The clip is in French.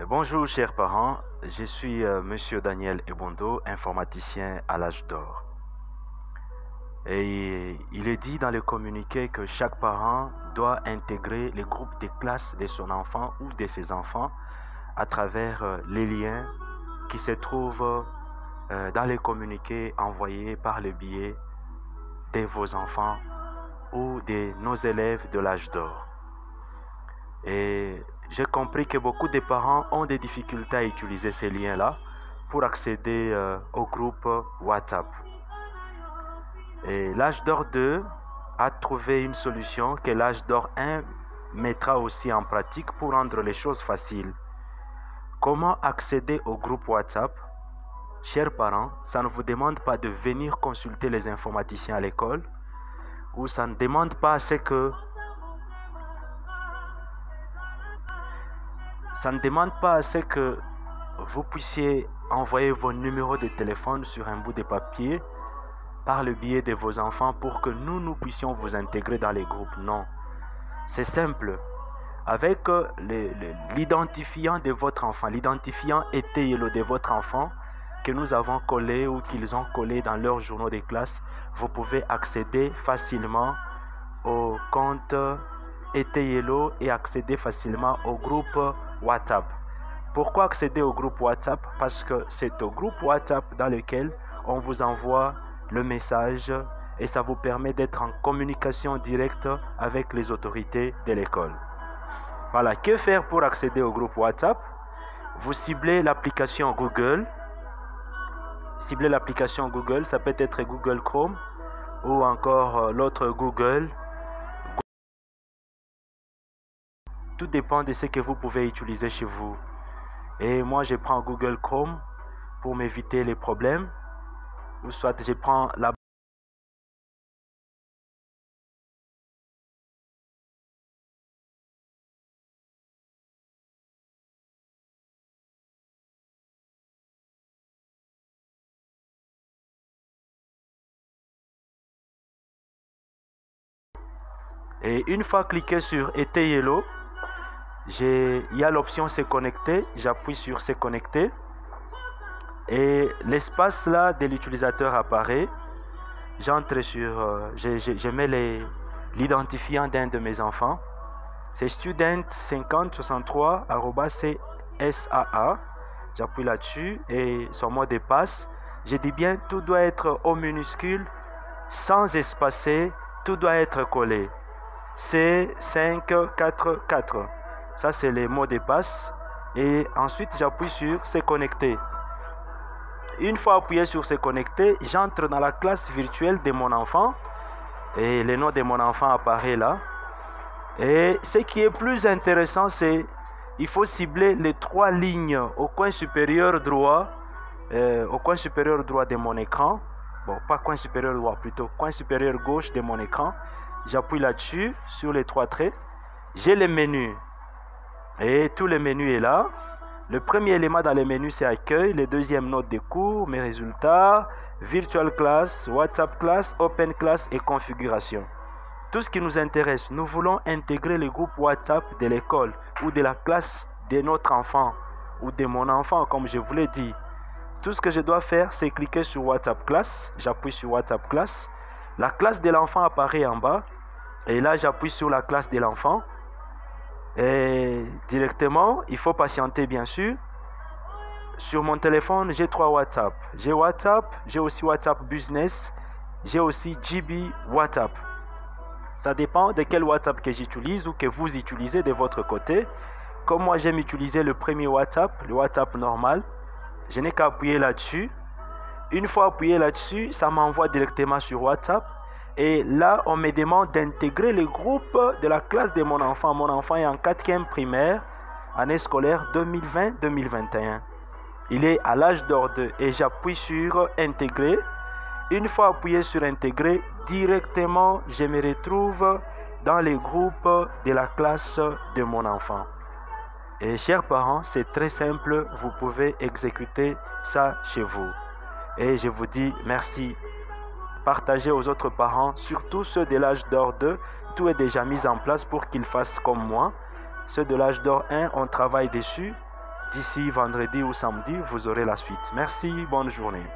Euh, Bonjour chers parents, je suis euh, Monsieur Daniel Ebondo, informaticien à l'âge d'or. Et il est dit dans le communiqué que chaque parent doit intégrer les groupes de classe de son enfant ou de ses enfants à travers euh, les liens qui se trouvent euh, dans les communiqués envoyés par le biais de vos enfants ou de nos élèves de l'âge d'or. J'ai compris que beaucoup de parents ont des difficultés à utiliser ces liens-là pour accéder euh, au groupe WhatsApp. Et l'âge d'or 2 a trouvé une solution que l'âge d'or 1 mettra aussi en pratique pour rendre les choses faciles. Comment accéder au groupe WhatsApp? Chers parents, ça ne vous demande pas de venir consulter les informaticiens à l'école ou ça ne demande pas ce que ça ne demande pas assez que vous puissiez envoyer vos numéros de téléphone sur un bout de papier par le biais de vos enfants pour que nous, nous puissions vous intégrer dans les groupes. Non. C'est simple. Avec euh, l'identifiant de votre enfant, l'identifiant ETILO de votre enfant que nous avons collé ou qu'ils ont collé dans leurs journaux de classe, vous pouvez accéder facilement au compte ETILO et accéder facilement au groupe WhatsApp. Pourquoi accéder au groupe WhatsApp? Parce que c'est au groupe WhatsApp dans lequel on vous envoie le message et ça vous permet d'être en communication directe avec les autorités de l'école. Voilà, que faire pour accéder au groupe WhatsApp? Vous ciblez l'application Google. Ciblez l'application Google, ça peut être Google Chrome ou encore euh, l'autre Google. Tout dépend de ce que vous pouvez utiliser chez vous. Et moi, je prends Google Chrome pour m'éviter les problèmes. Ou soit je prends la Et une fois cliqué sur Été Yellow, il y a l'option Se connecter. J'appuie sur Se connecter. Et l'espace là de l'utilisateur apparaît. J'entre sur. euh, je, mets l'identifiant d'un de mes enfants. C'est student5063.csaa. J'appuie là-dessus et son mot de passe. Je dis bien, tout doit être au minuscule, sans espacer, tout doit être collé. C544. Ça, c'est les mots de passe. Et ensuite, j'appuie sur Se connecter. Une fois appuyé sur Se connecter, j'entre dans la classe virtuelle de mon enfant. Et le nom de mon enfant apparaît là. Et ce qui est plus intéressant, c'est il faut cibler les trois lignes au coin supérieur droit, euh, au coin supérieur droit de mon écran. Bon, pas coin supérieur droit, plutôt coin supérieur gauche de mon écran. J'appuie là-dessus, sur les trois traits. J'ai le menu. Et tout le menu est là. Le premier élément dans le menu, c'est accueil. Le deuxième, note de cours, mes résultats, virtual class, WhatsApp class, open class et configuration. Tout ce qui nous intéresse, nous voulons intégrer le groupe WhatsApp de l'école ou de la classe de notre enfant ou de mon enfant, comme je vous l'ai dit. Tout ce que je dois faire, c'est cliquer sur WhatsApp class. J'appuie sur WhatsApp class. La classe de l'enfant apparaît en bas. Et là, j'appuie sur la classe de l'enfant. Et directement, il faut patienter bien sûr. Sur mon téléphone, j'ai trois WhatsApp. J'ai WhatsApp, j'ai aussi WhatsApp Business, j'ai aussi GB WhatsApp. Ça dépend de quel WhatsApp que j'utilise ou que vous utilisez de votre côté. Comme moi, j'aime utiliser le premier WhatsApp, le WhatsApp normal. Je n'ai qu'à appuyer là-dessus. Une fois appuyé là-dessus, ça m'envoie directement sur WhatsApp. Et là, on me demande d'intégrer le groupe de la classe de mon enfant. Mon enfant est en quatrième primaire, année scolaire 2020-2021. Il est à l'âge d'or 2 et j'appuie sur intégrer. Une fois appuyé sur intégrer, directement, je me retrouve dans les groupes de la classe de mon enfant. Et chers parents, c'est très simple, vous pouvez exécuter ça chez vous. Et je vous dis merci. Partagez aux autres parents, surtout ceux de l'âge d'or 2, tout est déjà mis en place pour qu'ils fassent comme moi. Ceux de l'âge d'or 1, on travaille dessus. D'ici vendredi ou samedi, vous aurez la suite. Merci, bonne journée.